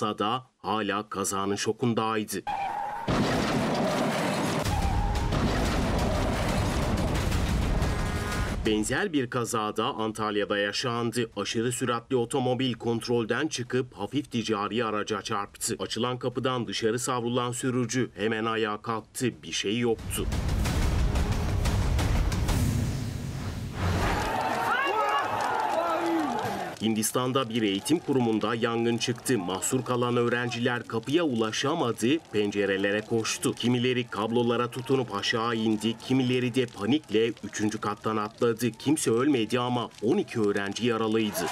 da hala kazanın şokundaydı. Benzer bir kazada Antalya'da yaşandı. Aşırı süratli otomobil kontrolden çıkıp hafif ticari araca çarptı. Açılan kapıdan dışarı savrulan sürücü hemen ayağa kalktı. Bir şey yoktu. Hindistan'da bir eğitim kurumunda yangın çıktı. Mahsur kalan öğrenciler kapıya ulaşamadı, pencerelere koştu. Kimileri kablolara tutunup aşağı indi, kimileri de panikle 3. kattan atladı. Kimse ölmedi ama 12 öğrenci yaralıydı.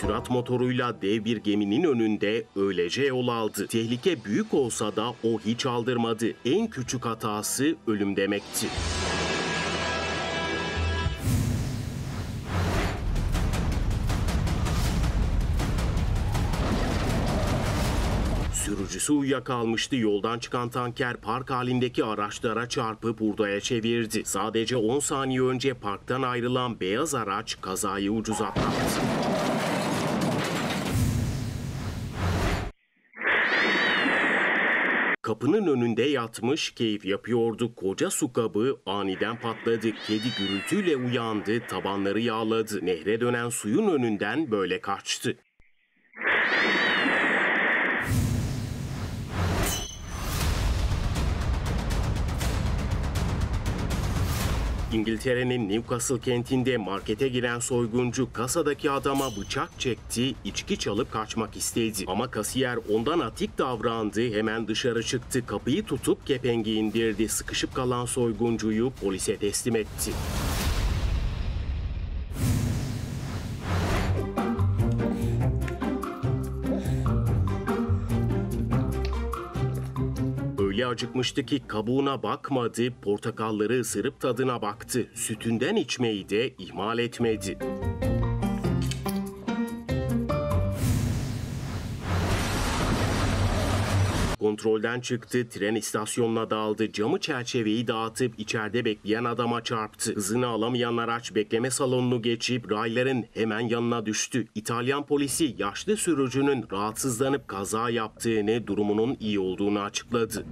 Sürat motoruyla dev bir geminin önünde öylece yol aldı. Tehlike büyük olsa da o hiç aldırmadı. En küçük hatası ölüm demekti. Sürücüsü uyuyakalmıştı. Yoldan çıkan tanker park halindeki araçlara çarpıp hurdaya çevirdi. Sadece 10 saniye önce parktan ayrılan beyaz araç kazayı ucuz atlattı. Kapının önünde yatmış keyif yapıyordu. Koca su kabı aniden patladı. Kedi gürültüyle uyandı, tabanları yağladı. Nehre dönen suyun önünden böyle kaçtı. İngiltere'nin Newcastle kentinde markete giren soyguncu kasadaki adama bıçak çekti, içki çalıp kaçmak istedi. Ama kasiyer ondan atik davrandı, hemen dışarı çıktı, kapıyı tutup kepengi indirdi. Sıkışıp kalan soyguncuyu polise teslim etti. Öyle acıkmıştı ki kabuğuna bakmadı, portakalları ısırıp tadına baktı. Sütünden içmeyi de ihmal etmedi. Kontrolden çıktı, tren istasyonuna daldı, camı çerçeveyi dağıtıp içeride bekleyen adama çarptı. Hızını alamayan araç bekleme salonunu geçip rayların hemen yanına düştü. İtalyan polisi yaşlı sürücünün rahatsızlanıp kaza yaptığını, durumunun iyi olduğunu açıkladı.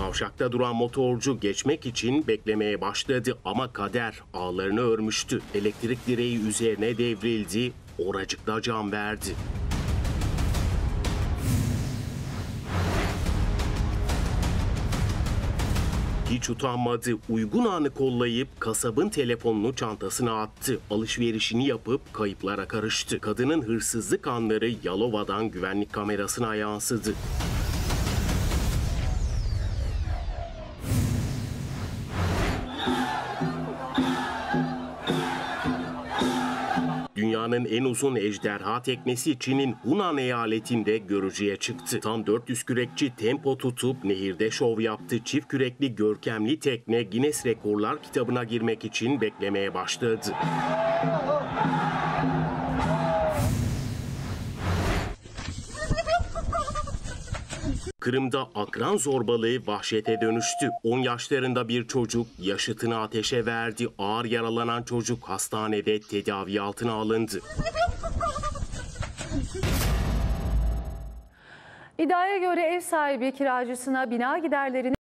Kavşakta duran motorcu geçmek için beklemeye başladı ama kader ağlarını örmüştü. Elektrik direği üzerine devrildi, oracıkta can verdi. Hiç utanmadı. Uygun anı kollayıp kasabın telefonunu çantasına attı. Alışverişini yapıp kayıplara karıştı. Kadının hırsızlık anları Yalova'dan güvenlik kamerasına yansıdı. Dünyanın en uzun ejderha teknesi Çin'in Hunan eyaletinde görücüye çıktı. Tam 400 kürekçi tempo tutup nehirde şov yaptı. Çift kürekli görkemli tekne Guinness Rekorlar kitabına girmek için beklemeye başladı. Kırım'da akran zorbalığı vahşete dönüştü. 10 yaşlarında bir çocuk yaşıtını ateşe verdi. Ağır yaralanan çocuk hastanede tedavi altına alındı. İddiaya göre ev sahibi kiracısına bina giderlerini